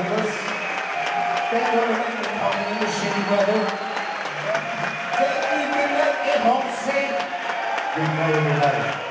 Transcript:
Thanks don't with us. Thank everyone for coming in the shitty weather. Thank you, let night, get home safe. Good night, everybody.